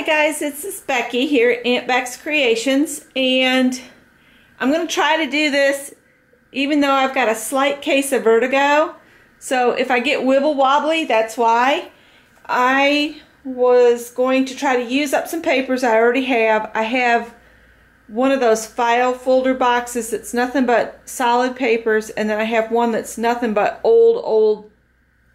Hi guys, it's this Becky here at Aunt Bec's Creations and I'm going to try to do this even though I've got a slight case of vertigo. So if I get wibble wobbly, that's why. I was going to try to use up some papers I already have. I have one of those file folder boxes that's nothing but solid papers and then I have one that's nothing but old, old,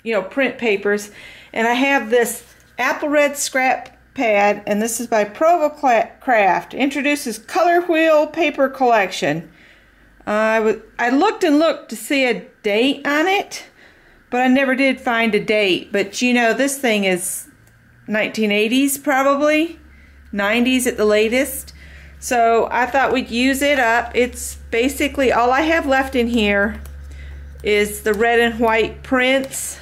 you know, print papers. And I have this apple red scrap pad, and this is by Provo Craft. Introduces color wheel paper collection. Uh, I looked and looked to see a date on it, but I never did find a date. But you know, this thing is 1980s probably, 90s at the latest. So I thought we'd use it up. It's basically all I have left in here is the red and white prints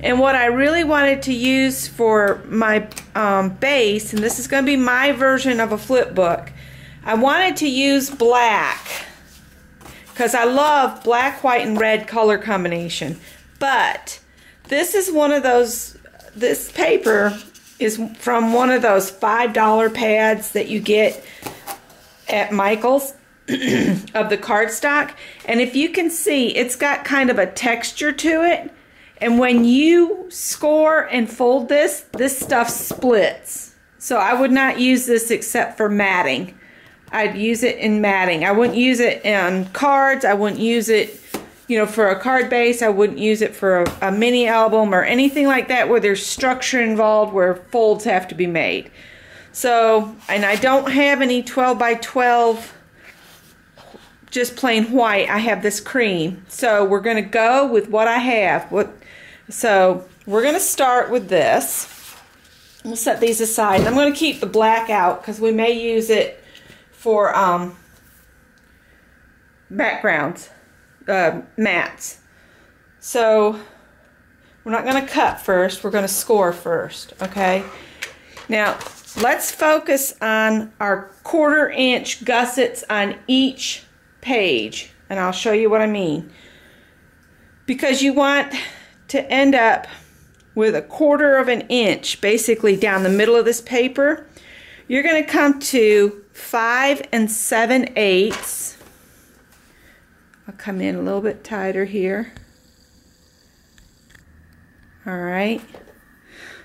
and what I really wanted to use for my um, base, and this is going to be my version of a flip book, I wanted to use black because I love black, white, and red color combination. But this is one of those, this paper is from one of those $5 pads that you get at Michael's of the cardstock. And if you can see, it's got kind of a texture to it. And when you score and fold this, this stuff splits. So I would not use this except for matting. I'd use it in matting. I wouldn't use it in cards. I wouldn't use it, you know, for a card base. I wouldn't use it for a, a mini album or anything like that where there's structure involved where folds have to be made. So, and I don't have any 12 by 12 just plain white. I have this cream. So we're going to go with what I have. What so we're going to start with this. We'll set these aside. I'm going to keep the black out because we may use it for um, backgrounds, uh, mats. So we're not going to cut first. We're going to score first, okay? Now, let's focus on our quarter inch gussets on each page. And I'll show you what I mean. Because you want to end up with a quarter of an inch basically down the middle of this paper you're going to come to five and seven eighths. I'll come in a little bit tighter here. All right.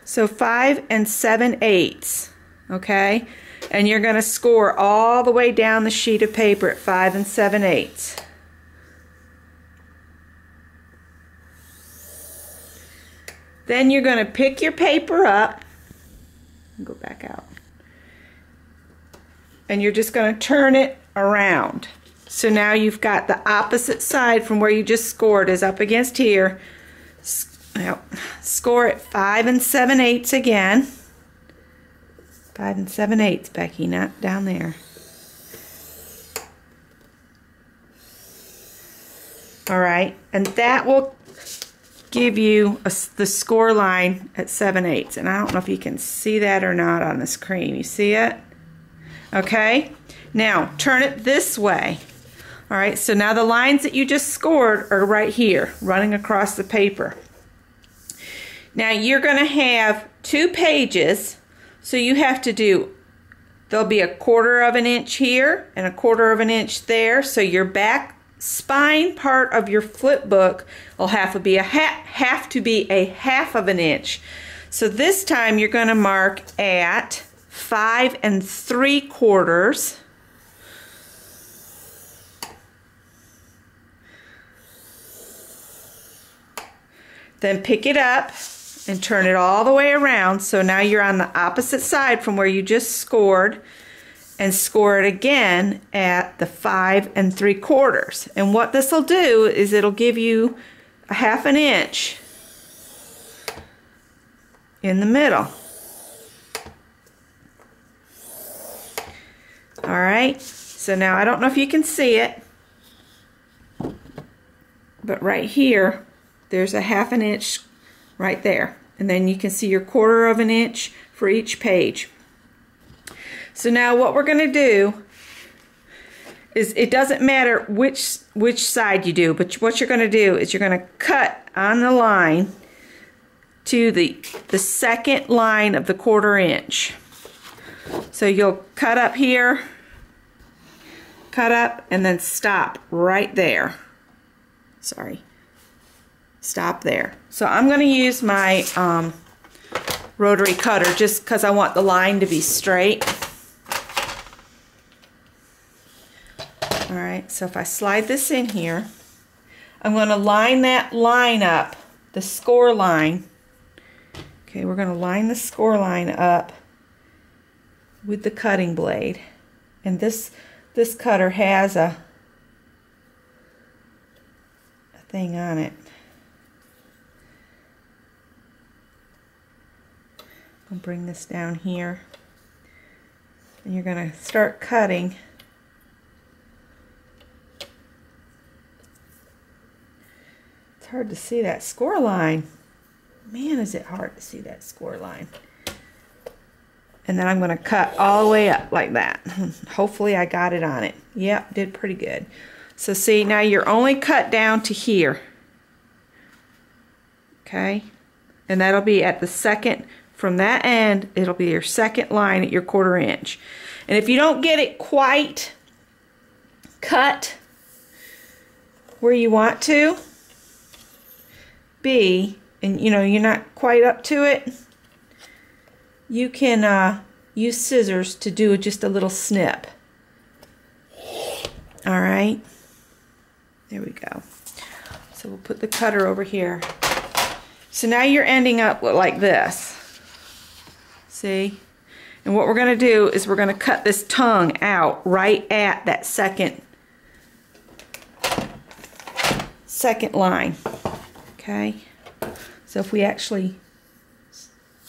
So five and seven eighths okay? And you're going to score all the way down the sheet of paper at five and seven eighths Then you're going to pick your paper up. And go back out. And you're just going to turn it around. So now you've got the opposite side from where you just scored is up against here. Score it 5 and 7 eighths again. 5 and 7 eighths, Becky, not down there. All right, and that will give you a, the score line at 7 eighths. And I don't know if you can see that or not on the screen. You see it? Okay. Now, turn it this way. All right, so now the lines that you just scored are right here, running across the paper. Now, you're going to have two pages, so you have to do, there'll be a quarter of an inch here and a quarter of an inch there, so your back spine part of your flip book will have to be a ha have to be a half of an inch. So this time you're going to mark at five and three quarters. Then pick it up and turn it all the way around. So now you're on the opposite side from where you just scored and score it again at the five and three quarters. And what this will do is it'll give you a half an inch in the middle. All right, so now I don't know if you can see it, but right here, there's a half an inch right there. And then you can see your quarter of an inch for each page. So now what we're going to do is it doesn't matter which which side you do, but what you're going to do is you're going to cut on the line to the, the second line of the quarter inch. So you'll cut up here, cut up, and then stop right there. Sorry. Stop there. So I'm going to use my um, rotary cutter just because I want the line to be straight. Alright, so if I slide this in here, I'm going to line that line up, the score line. Okay, we're going to line the score line up with the cutting blade. And this this cutter has a, a thing on it. I'll bring this down here. And you're going to start cutting. Hard to see that score line. Man, is it hard to see that score line. And then I'm going to cut all the way up like that. Hopefully I got it on it. Yep, did pretty good. So see, now you're only cut down to here. Okay? And that'll be at the second, from that end, it'll be your second line at your quarter inch. And if you don't get it quite cut where you want to be, and you know, you're not quite up to it, you can uh, use scissors to do just a little snip. All right, there we go. So we'll put the cutter over here. So now you're ending up like this. See? And what we're going to do is we're going to cut this tongue out right at that second second line. Okay? So if we actually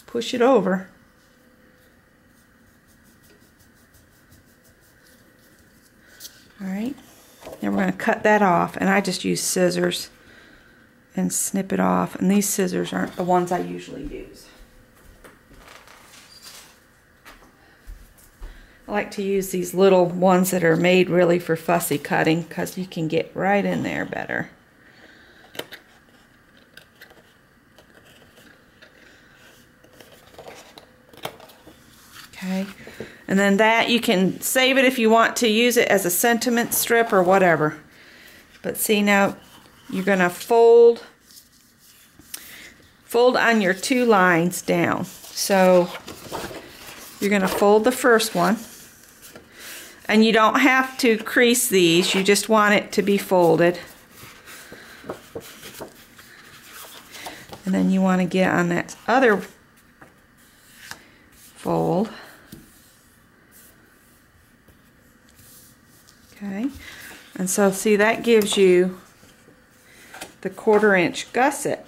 push it over, All right, now we're going to cut that off, and I just use scissors and snip it off, and these scissors aren't the ones I usually use. I like to use these little ones that are made really for fussy cutting because you can get right in there better. Okay. And then that, you can save it if you want to use it as a sentiment strip or whatever. But see now, you're going to fold, fold on your two lines down. So you're going to fold the first one. And you don't have to crease these, you just want it to be folded. And then you want to get on that other fold. Okay, and so see that gives you the quarter inch gusset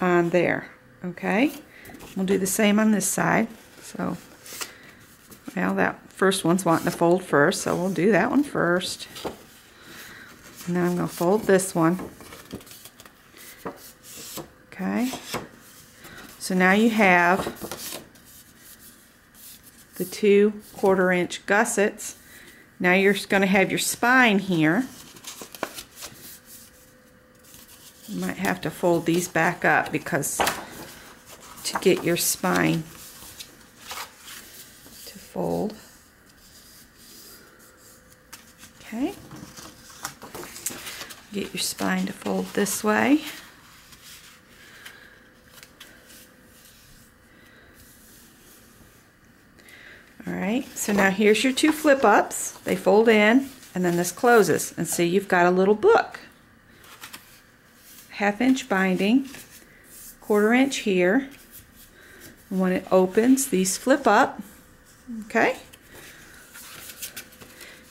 on there. Okay, we'll do the same on this side. So, well, that first one's wanting to fold first, so we'll do that one first. And then I'm going to fold this one. Okay, so now you have the two quarter inch gussets. Now you're going to have your spine here. You might have to fold these back up because to get your spine to fold. Okay. Get your spine to fold this way. All right, so now here's your two flip ups. They fold in and then this closes. And see, you've got a little book. Half inch binding, quarter inch here. And when it opens, these flip up. Okay.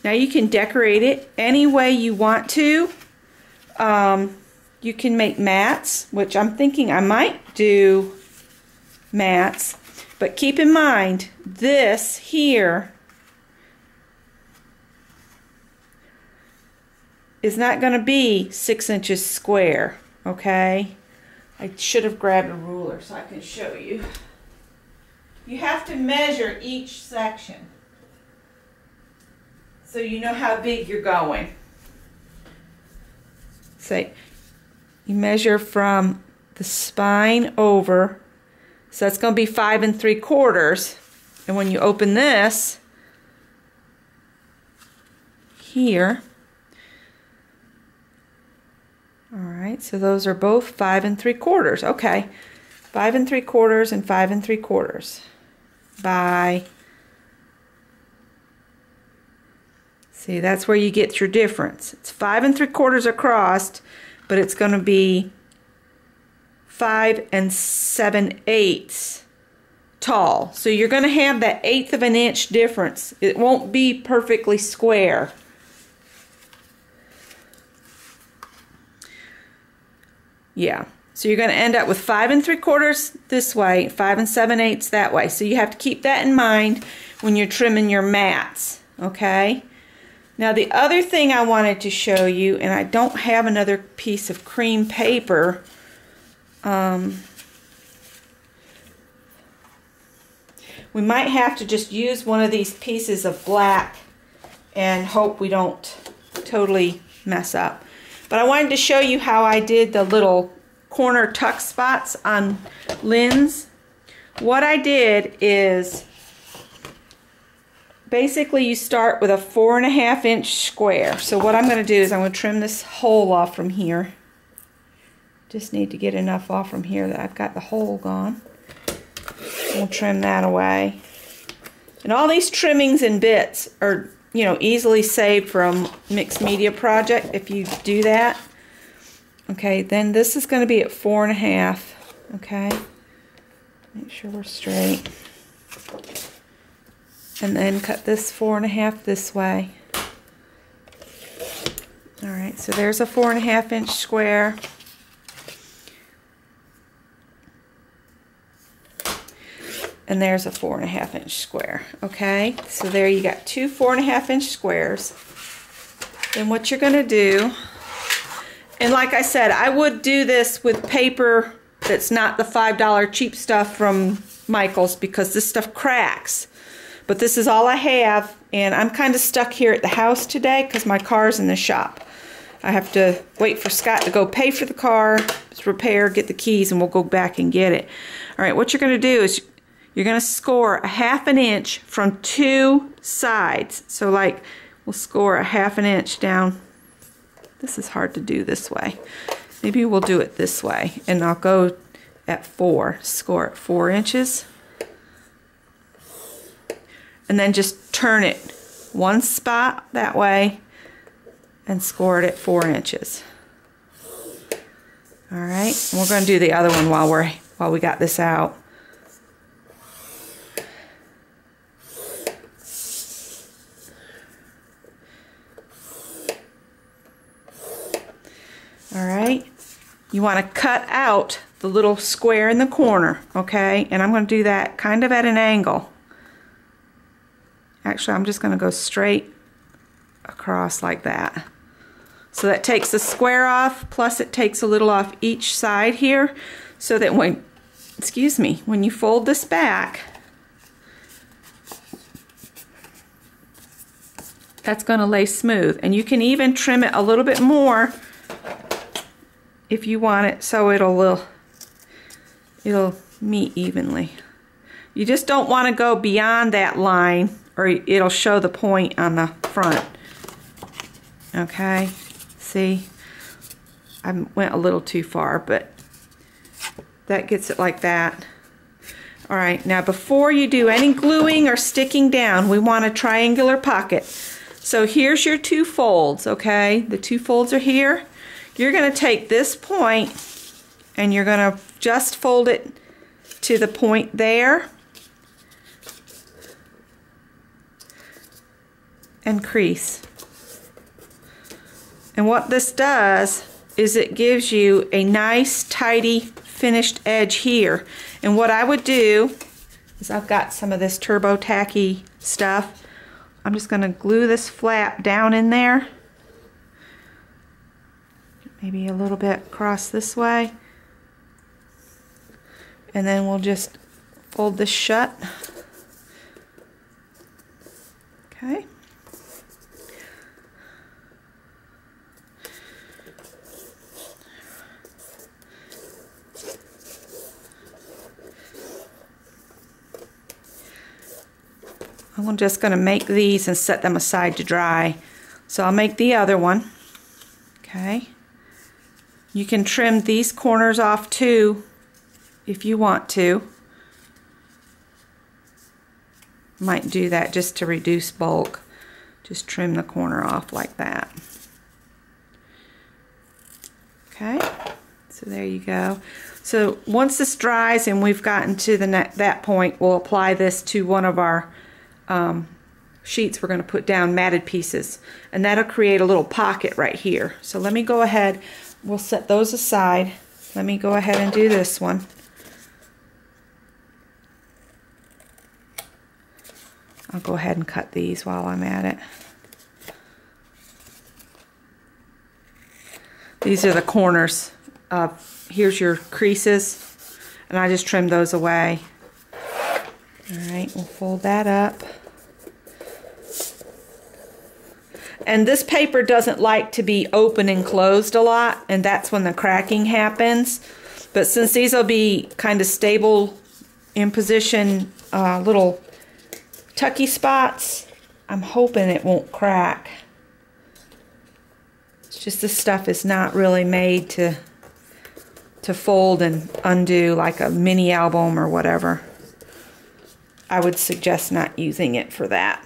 Now you can decorate it any way you want to. Um, you can make mats, which I'm thinking I might do mats but keep in mind, this here is not going to be six inches square, okay? I should have grabbed a ruler so I can show you. You have to measure each section so you know how big you're going. Say, you measure from the spine over. So that's going to be five and three quarters. And when you open this here, all right, so those are both five and three quarters. Okay, five and three quarters and five and three quarters by, see, that's where you get your difference. It's five and three quarters across, but it's going to be five and seven eighths tall. So you're going to have that eighth of an inch difference. It won't be perfectly square. Yeah. So you're going to end up with five and three quarters this way, five and seven eighths that way. So you have to keep that in mind when you're trimming your mats. Okay. Now the other thing I wanted to show you, and I don't have another piece of cream paper. Um, we might have to just use one of these pieces of black and hope we don't totally mess up. But I wanted to show you how I did the little corner tuck spots on Lynn's. What I did is basically you start with a four and a half inch square. So what I'm going to do is I'm going to trim this hole off from here. Just need to get enough off from here that I've got the hole gone. We'll trim that away. And all these trimmings and bits are, you know, easily saved from mixed media project if you do that. Okay, then this is going to be at four and a half. Okay, make sure we're straight. And then cut this four and a half this way. All right, so there's a four and a half inch square. And there's a four and a half inch square. Okay, so there you got two four and a half inch squares. Then what you're to do and like I said, I would do this with paper that's not the $5 cheap stuff from Michael's because this stuff cracks. But this is all I have, and I'm kind of stuck here at the house today because my car's in the shop. I have to wait for Scott to go pay for the car, repair, get the keys, and we'll go back and get it. All right, what you're going to do is you're going to score a half an inch from two sides. So like, we'll score a half an inch down this is hard to do this way. Maybe we'll do it this way, and I'll go at four, score at four inches. And then just turn it one spot that way and score it at four inches. All right, we're going to do the other one while we're while we got this out. All right? You want to cut out the little square in the corner, okay? And I'm going to do that kind of at an angle. Actually, I'm just going to go straight across like that. So that takes the square off, plus it takes a little off each side here, so that when, excuse me, when you fold this back, that's going to lay smooth. And you can even trim it a little bit more if you want it so it'll it'll meet evenly. You just don't want to go beyond that line or it'll show the point on the front. Okay, see, I went a little too far, but that gets it like that. All right, now before you do any gluing or sticking down, we want a triangular pocket. So here's your two folds, okay? The two folds are here. You're going to take this point and you're going to just fold it to the point there and crease. And what this does is it gives you a nice tidy finished edge here. And what I would do is I've got some of this turbo tacky stuff. I'm just going to glue this flap down in there maybe a little bit across this way. And then we'll just fold this shut. Okay. I'm just going to make these and set them aside to dry. So I'll make the other one. Okay. You can trim these corners off too if you want to. Might do that just to reduce bulk. Just trim the corner off like that. Okay, so there you go. So once this dries and we've gotten to the that point, we'll apply this to one of our um, sheets we're going to put down matted pieces. And that'll create a little pocket right here. So let me go ahead, we'll set those aside. Let me go ahead and do this one. I'll go ahead and cut these while I'm at it. These are the corners. Uh, here's your creases. And I just trimmed those away. Alright, we'll fold that up. And this paper doesn't like to be open and closed a lot, and that's when the cracking happens. But since these will be kind of stable in position uh, little tucky spots, I'm hoping it won't crack. It's just this stuff is not really made to to fold and undo like a mini album or whatever. I would suggest not using it for that.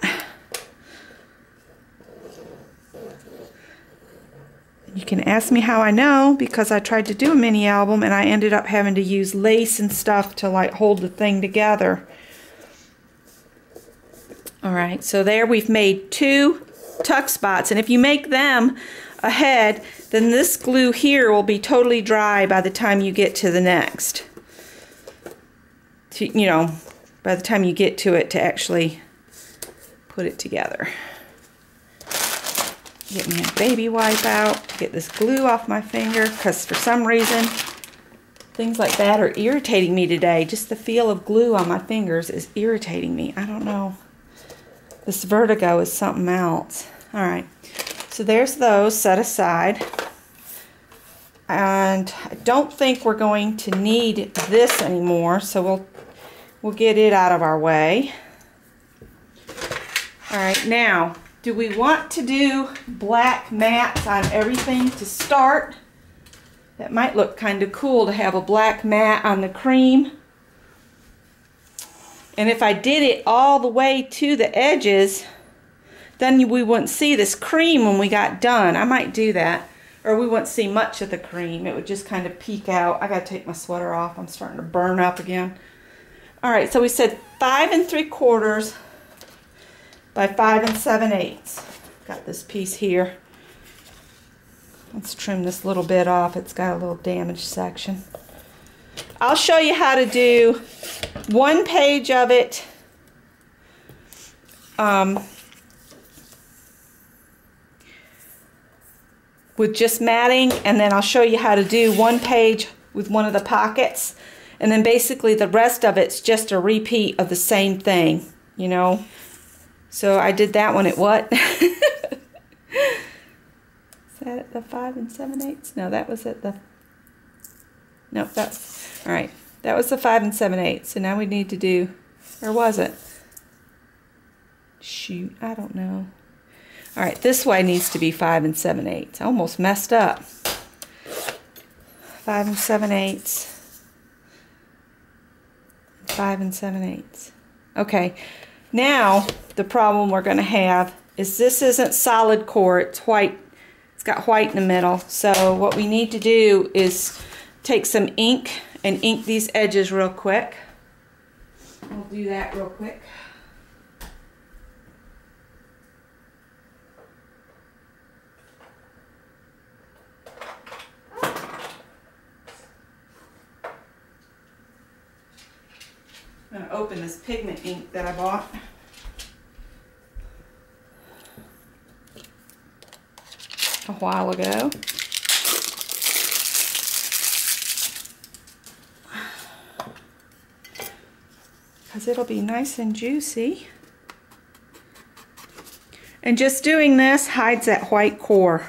You can ask me how I know because I tried to do a mini album and I ended up having to use lace and stuff to like hold the thing together. All right, so there we've made two tuck spots and if you make them ahead, then this glue here will be totally dry by the time you get to the next. To, you know, by the time you get to it to actually put it together. Get me a baby wipe out to get this glue off my finger because for some reason things like that are irritating me today. Just the feel of glue on my fingers is irritating me. I don't know. This vertigo is something else. All right. So there's those set aside. And I don't think we're going to need this anymore, so we'll We'll get it out of our way. All right, now, do we want to do black mats on everything to start? That might look kind of cool to have a black mat on the cream. And if I did it all the way to the edges, then we wouldn't see this cream when we got done. I might do that. Or we wouldn't see much of the cream. It would just kind of peek out. I gotta take my sweater off. I'm starting to burn up again. All right, so we said five and three quarters by five and seven eighths. Got this piece here. Let's trim this little bit off. It's got a little damaged section. I'll show you how to do one page of it um, with just matting and then I'll show you how to do one page with one of the pockets and then basically the rest of it's just a repeat of the same thing, you know. So I did that one at what? Is that at the five and seven eighths? No, that was at the, no, that's, all right. That was the five and seven eighths. So now we need to do, or was it? Shoot, I don't know. All right, this way needs to be five and seven eighths. I almost messed up. Five and seven eighths five and seven eighths. Okay, now the problem we're going to have is this isn't solid core, it's white. It's got white in the middle. So what we need to do is take some ink and ink these edges real quick. We'll do that real quick. I'm going to open this pigment ink that I bought. a while ago. Because it'll be nice and juicy. And just doing this hides that white core.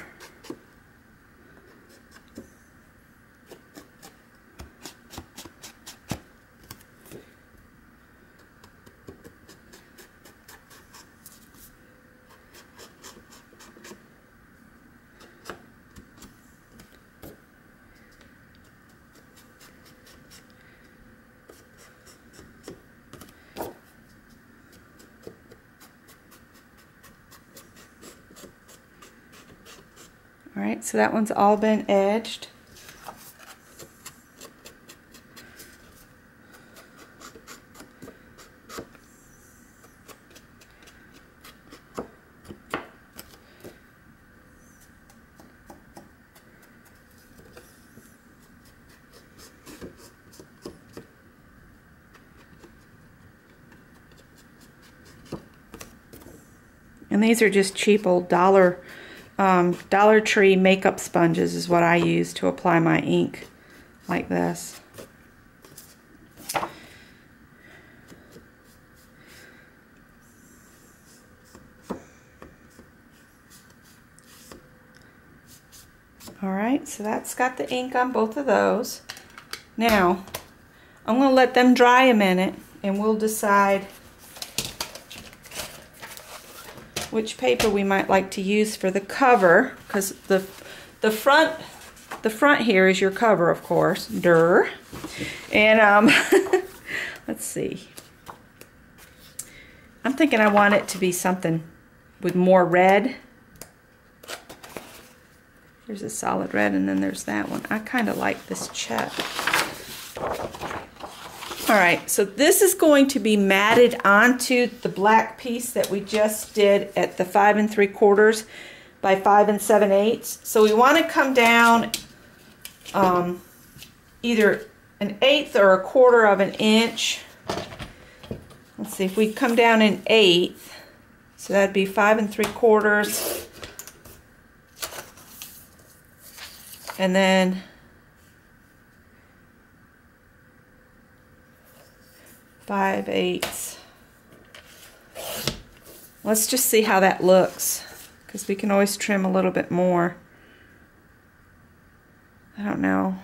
All right, so that one's all been edged. And these are just cheap old dollar um, Dollar Tree makeup sponges is what I use to apply my ink like this. Alright, so that's got the ink on both of those. Now, I'm going to let them dry a minute and we'll decide which paper we might like to use for the cover because the the front the front here is your cover of course Durr. and um let's see. I'm thinking I want it to be something with more red. There's a solid red and then there's that one. I kind of like this check all right, so this is going to be matted onto the black piece that we just did at the five and three quarters by five and seven eighths. So we want to come down um, either an eighth or a quarter of an inch. Let's see, if we come down an eighth, so that'd be five and three quarters. And then five eighths. Let's just see how that looks because we can always trim a little bit more. I don't know.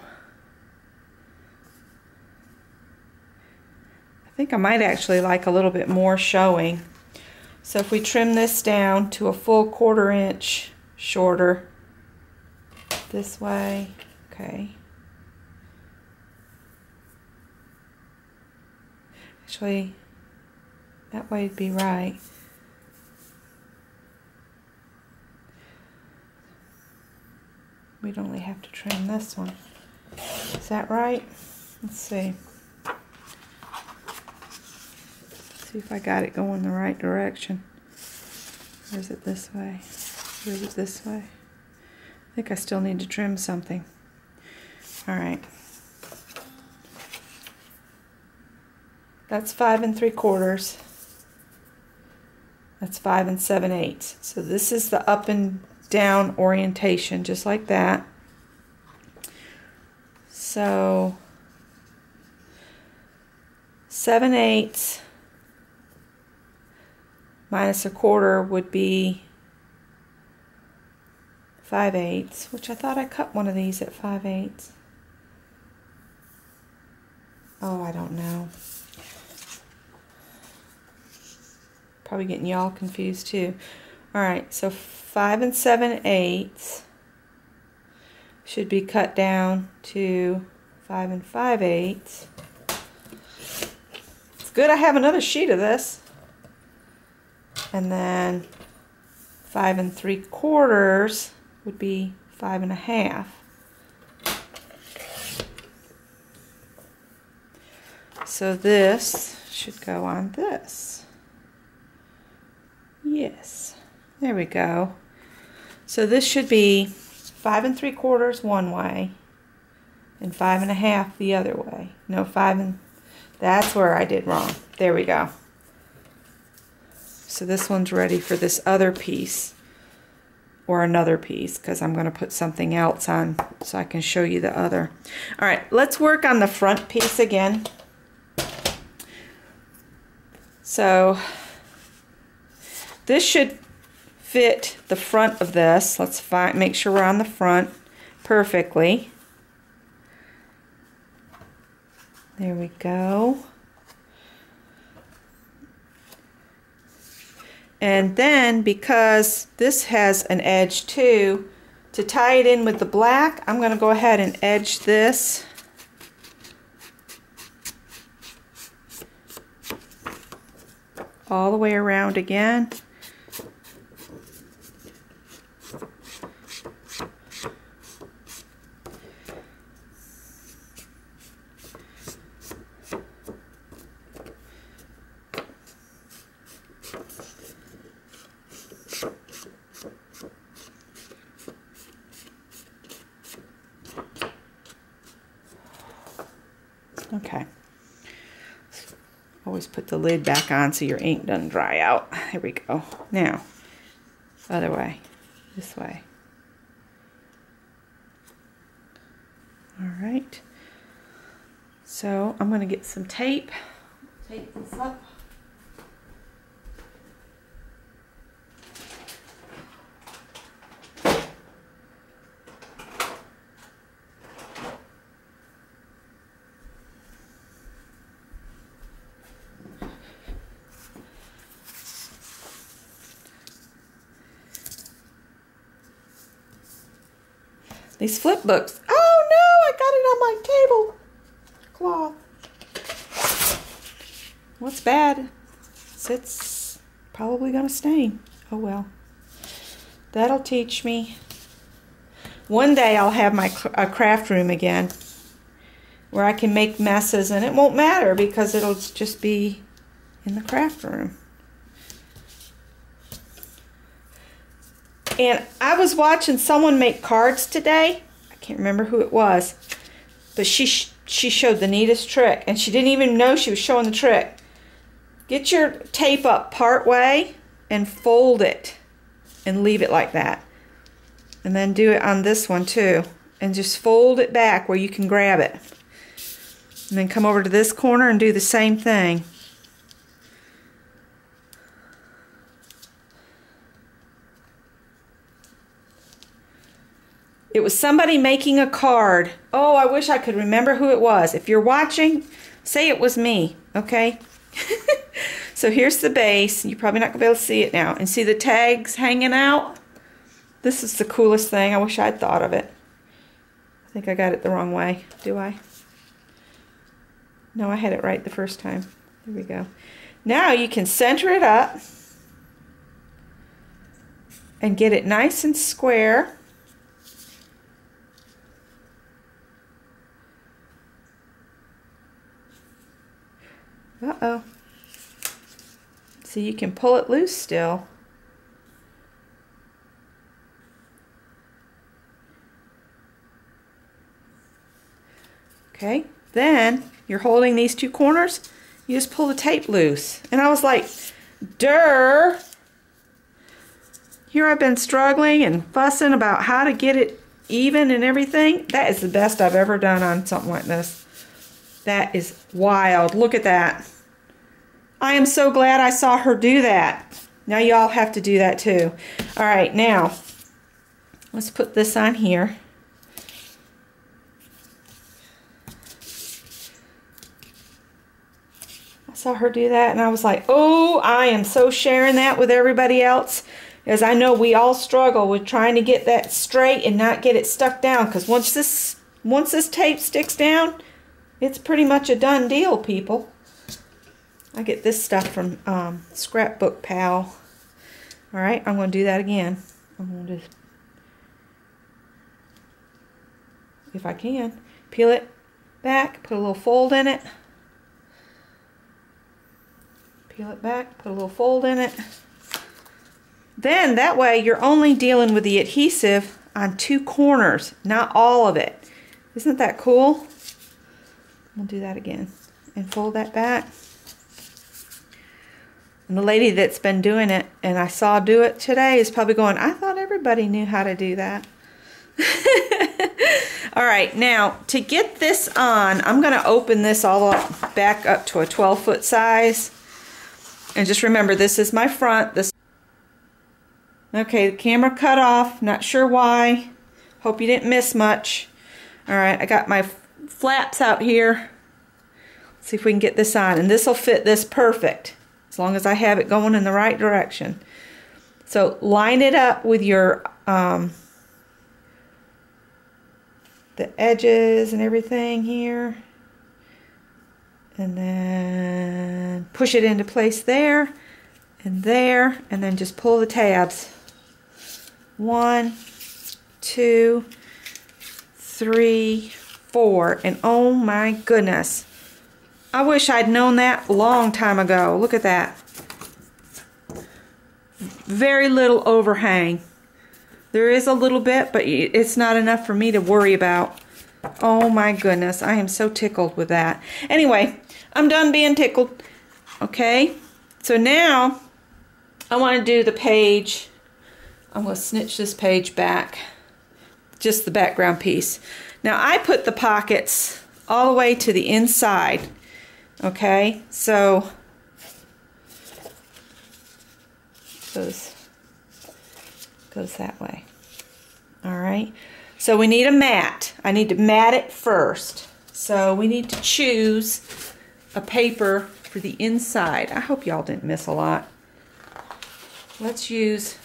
I think I might actually like a little bit more showing. So if we trim this down to a full quarter inch shorter this way, okay. Actually, that way would be right. We'd only have to trim this one. Is that right? Let's see. Let's see if I got it going the right direction. Or is it this way? Or is it this way? I think I still need to trim something. All right. That's five and three quarters. That's five and seven eighths. So this is the up and down orientation, just like that. So seven eighths minus a quarter would be five eighths, which I thought I cut one of these at five eighths. Oh, I don't know. Probably getting y'all confused too. All right, so five and seven eighths should be cut down to five and five eighths. It's good I have another sheet of this. And then five and three quarters would be five and a half. So this should go on this. Yes, there we go. So this should be five and three quarters one way and five and a half the other way. No, five and, that's where I did wrong. There we go. So this one's ready for this other piece or another piece because I'm going to put something else on so I can show you the other. All right, let's work on the front piece again. So this should fit the front of this. Let's find, make sure we're on the front perfectly. There we go. And then because this has an edge too, to tie it in with the black, I'm going to go ahead and edge this all the way around again. Okay. Always put the lid back on so your ink doesn't dry out. Here we go. Now, other way, this way. All right. So I'm going to get some tape. Tape this up. These flip books. Oh no, I got it on my table cloth. What's bad? It's probably going to stain. Oh well. That'll teach me. One day I'll have my a craft room again where I can make messes and it won't matter because it'll just be in the craft room. And I was watching someone make cards today. I can't remember who it was. But she she showed the neatest trick. And she didn't even know she was showing the trick. Get your tape up part way and fold it. And leave it like that. And then do it on this one too. And just fold it back where you can grab it. And then come over to this corner and do the same thing. It was somebody making a card. Oh, I wish I could remember who it was. If you're watching, say it was me, okay? so here's the base. You're probably not going to be able to see it now. And see the tags hanging out? This is the coolest thing. I wish I'd thought of it. I think I got it the wrong way. Do I? No, I had it right the first time. There we go. Now you can center it up and get it nice and square. Uh-oh. See, you can pull it loose still. Okay, then you're holding these two corners, you just pull the tape loose. And I was like, "Durr!" Here I've been struggling and fussing about how to get it even and everything. That is the best I've ever done on something like this. That is wild. Look at that. I am so glad I saw her do that. Now y'all have to do that too. All right, now let's put this on here. I saw her do that and I was like, oh, I am so sharing that with everybody else as I know we all struggle with trying to get that straight and not get it stuck down because once this once this tape sticks down, it's pretty much a done deal, people. I get this stuff from um, Scrapbook Pal. All right, I'm going to do that again. I'm going to, if I can, peel it back, put a little fold in it. Peel it back, put a little fold in it. Then that way you're only dealing with the adhesive on two corners, not all of it. Isn't that cool? We'll do that again and fold that back. And the lady that's been doing it and I saw do it today is probably going, I thought everybody knew how to do that. all right, now to get this on, I'm going to open this all up, back up to a 12 foot size. And just remember, this is my front. This Okay, the camera cut off. Not sure why. Hope you didn't miss much. All right, I got my flaps out here. Let's see if we can get this on. And this will fit this perfect as long as I have it going in the right direction. So line it up with your um, the edges and everything here. And then push it into place there and there. And then just pull the tabs. One, two, three, four. And oh my goodness. I wish I'd known that a long time ago. Look at that. Very little overhang. There is a little bit, but it's not enough for me to worry about. Oh my goodness, I am so tickled with that. Anyway, I'm done being tickled. Okay, so now I want to do the page. I'm going to snitch this page back, just the background piece. Now I put the pockets all the way to the inside. Okay, so goes goes that way. All right. So we need a mat. I need to mat it first. So we need to choose a paper for the inside. I hope y'all didn't miss a lot. Let's use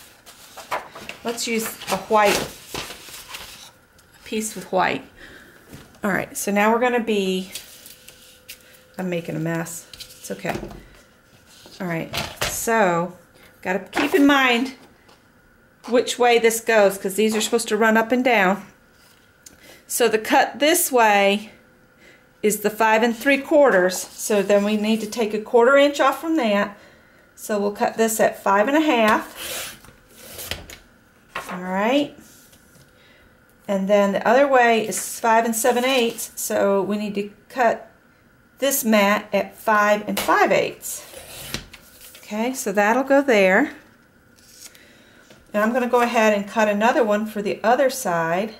let's use a white piece with white. All right. So now we're going to be I'm making a mess. It's okay. All right. So, got to keep in mind which way this goes because these are supposed to run up and down. So the cut this way is the five and three quarters. So then we need to take a quarter inch off from that. So we'll cut this at five and a half. All right. And then the other way is five and seven eighths. So we need to cut this mat at five and five eighths. Okay, so that'll go there. And I'm going to go ahead and cut another one for the other side.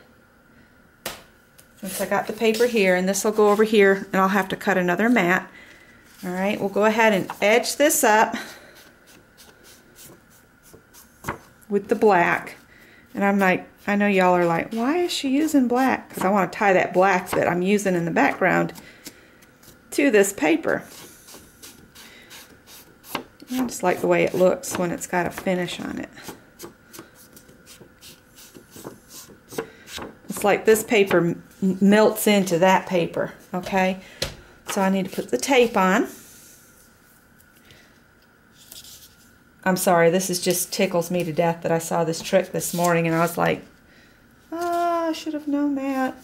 Since I got the paper here, and this will go over here, and I'll have to cut another mat. All right, we'll go ahead and edge this up with the black. And I'm like, I know y'all are like, why is she using black? Because I want to tie that black that I'm using in the background to this paper. I just like the way it looks when it's got a finish on it. It's like this paper melts into that paper, okay? So I need to put the tape on. I'm sorry, this is just tickles me to death that I saw this trick this morning and I was like, oh, I should have known that.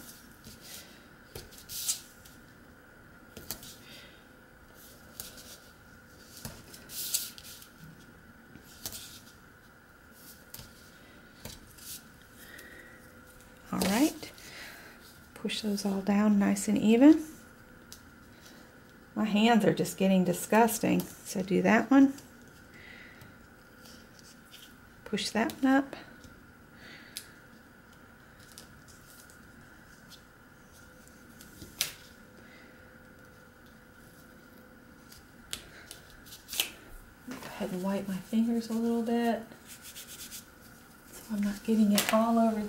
Push those all down nice and even. My hands are just getting disgusting. So do that one. Push that one up. Go ahead and wipe my fingers a little bit I'm not getting it all over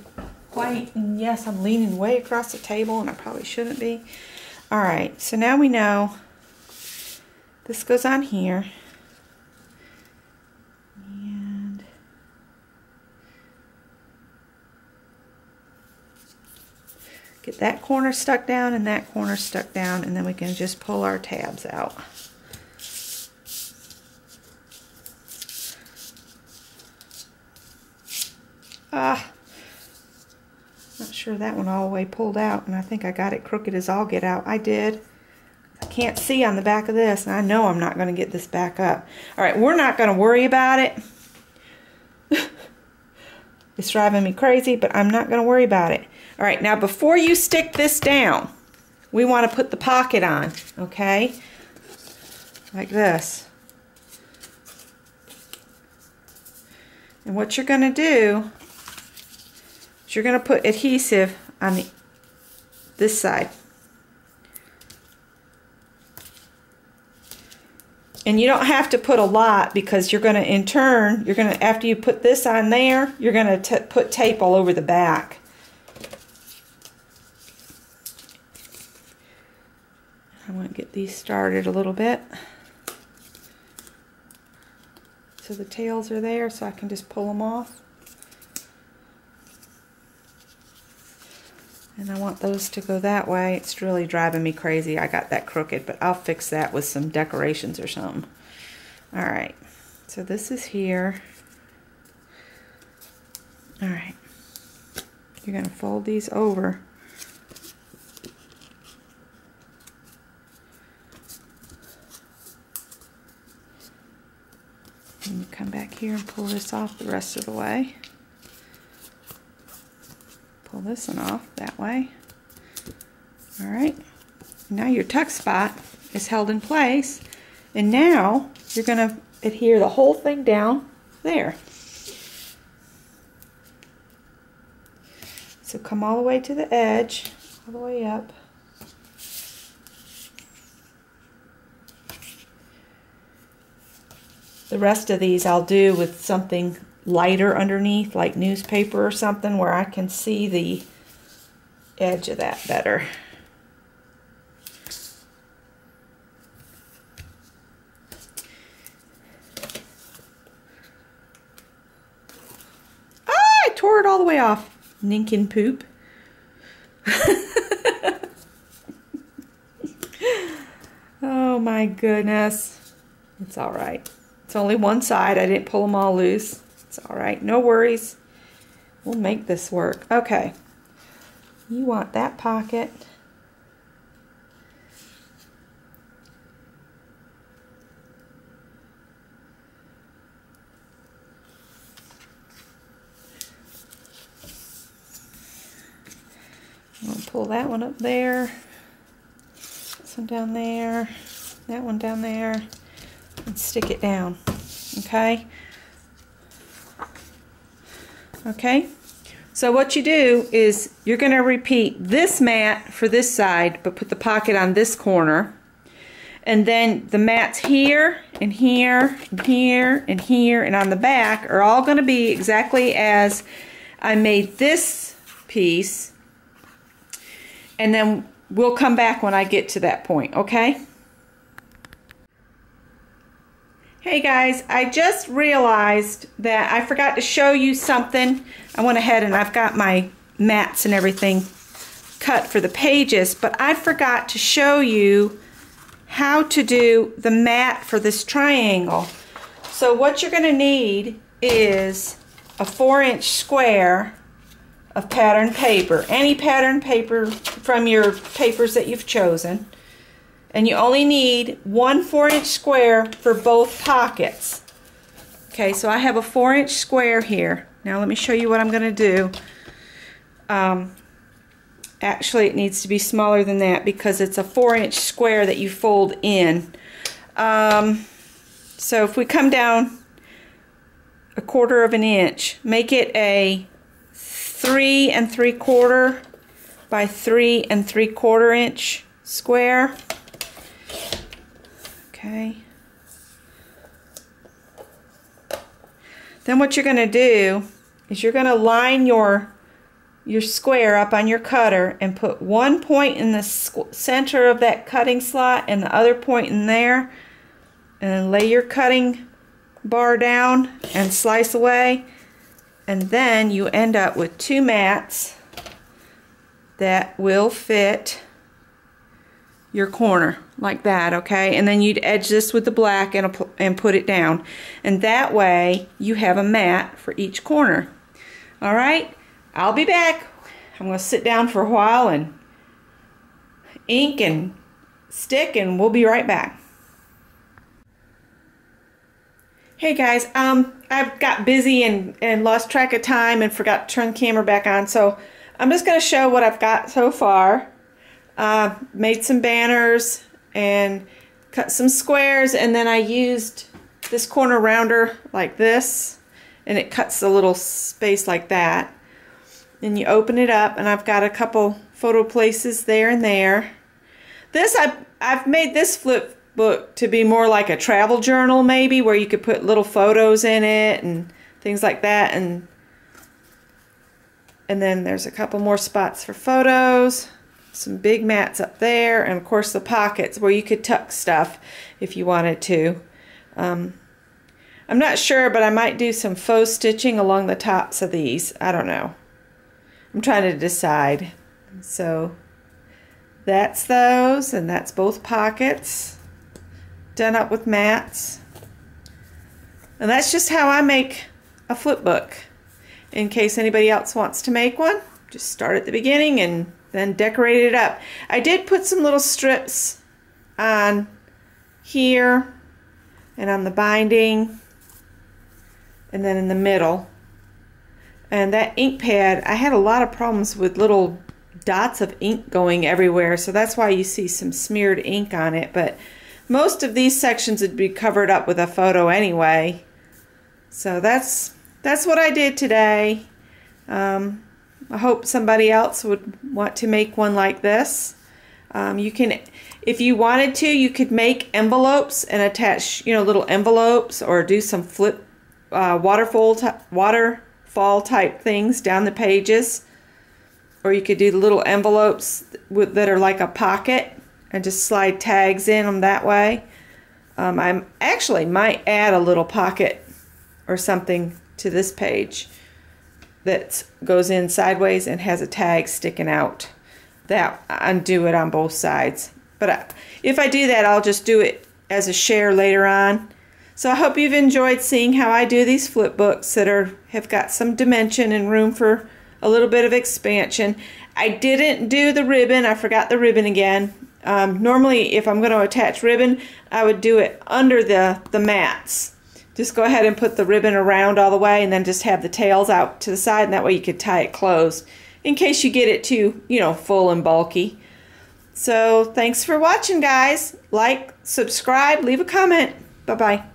white. And yes, I'm leaning way across the table and I probably shouldn't be. All right, so now we know this goes on here. And get that corner stuck down and that corner stuck down and then we can just pull our tabs out. Ah, not sure that one all the way pulled out, and I think I got it crooked as all get out. I did. I can't see on the back of this, and I know I'm not going to get this back up. All right, we're not going to worry about it. it's driving me crazy, but I'm not going to worry about it. All right, now before you stick this down, we want to put the pocket on, okay? Like this. And what you're going to do you're going to put adhesive on the, this side. And you don't have to put a lot because you're going to, in turn, you're going to, after you put this on there, you're going to put tape all over the back. I want to get these started a little bit. So the tails are there so I can just pull them off. And I want those to go that way. It's really driving me crazy. I got that crooked, but I'll fix that with some decorations or something. All right, so this is here. All right, you're gonna fold these over. And you come back here and pull this off the rest of the way pull this one off that way. All right, now your tuck spot is held in place. And now you're gonna adhere the whole thing down there. So come all the way to the edge, all the way up. The rest of these I'll do with something lighter underneath, like newspaper or something, where I can see the edge of that better. Ah, I tore it all the way off. Ninkin poop. oh my goodness. It's all right. It's only one side. I didn't pull them all loose. It's all right. No worries. We'll make this work. Okay. You want that pocket. I'll pull that one up there. This one down there. That one down there. And stick it down. Okay? Okay? So what you do is you're going to repeat this mat for this side, but put the pocket on this corner. And then the mats here and here and here and here and on the back are all going to be exactly as I made this piece. And then we'll come back when I get to that point, okay? Hey guys, I just realized that I forgot to show you something. I went ahead and I've got my mats and everything cut for the pages, but I forgot to show you how to do the mat for this triangle. So what you're going to need is a 4 inch square of pattern paper. Any pattern paper from your papers that you've chosen. And you only need one 4 inch square for both pockets. Okay, so I have a 4 inch square here. Now let me show you what I'm going to do. Um, actually, it needs to be smaller than that because it's a 4 inch square that you fold in. Um, so if we come down a quarter of an inch, make it a 3 and 3 quarter by 3 and 3 quarter inch square. Okay. Then what you're going to do is you're going to line your your square up on your cutter and put one point in the center of that cutting slot and the other point in there. And lay your cutting bar down and slice away. And then you end up with two mats that will fit your corner like that, okay? And then you'd edge this with the black and, and put it down. And that way you have a mat for each corner. All right, I'll be back. I'm going to sit down for a while and ink and stick and we'll be right back. Hey guys, um, I've got busy and, and lost track of time and forgot to turn the camera back on, so I'm just going to show what I've got so far. Uh, made some banners and cut some squares and then I used this corner rounder like this and it cuts a little space like that. and you open it up and I've got a couple photo places there and there. This I've, I've made this flip book to be more like a travel journal maybe where you could put little photos in it and things like that and and then there's a couple more spots for photos some big mats up there, and of course the pockets where you could tuck stuff if you wanted to. Um, I'm not sure, but I might do some faux stitching along the tops of these. I don't know. I'm trying to decide. So that's those, and that's both pockets done up with mats. And that's just how I make a flip book. In case anybody else wants to make one, just start at the beginning and then decorate it up. I did put some little strips on here and on the binding and then in the middle. And that ink pad, I had a lot of problems with little dots of ink going everywhere, so that's why you see some smeared ink on it. But most of these sections would be covered up with a photo anyway. So that's that's what I did today. Um, I hope somebody else would want to make one like this. Um, you can, if you wanted to, you could make envelopes and attach, you know, little envelopes or do some flip uh, waterfall waterfall type things down the pages. Or you could do the little envelopes with, that are like a pocket and just slide tags in them that way. Um, I actually might add a little pocket or something to this page that goes in sideways and has a tag sticking out. That undo it on both sides. But I, if I do that, I'll just do it as a share later on. So I hope you've enjoyed seeing how I do these flip books that are have got some dimension and room for a little bit of expansion. I didn't do the ribbon. I forgot the ribbon again. Um, normally, if I'm going to attach ribbon, I would do it under the, the mats. Just go ahead and put the ribbon around all the way and then just have the tails out to the side and that way you could tie it closed in case you get it too, you know, full and bulky. So thanks for watching, guys. Like, subscribe, leave a comment. Bye-bye.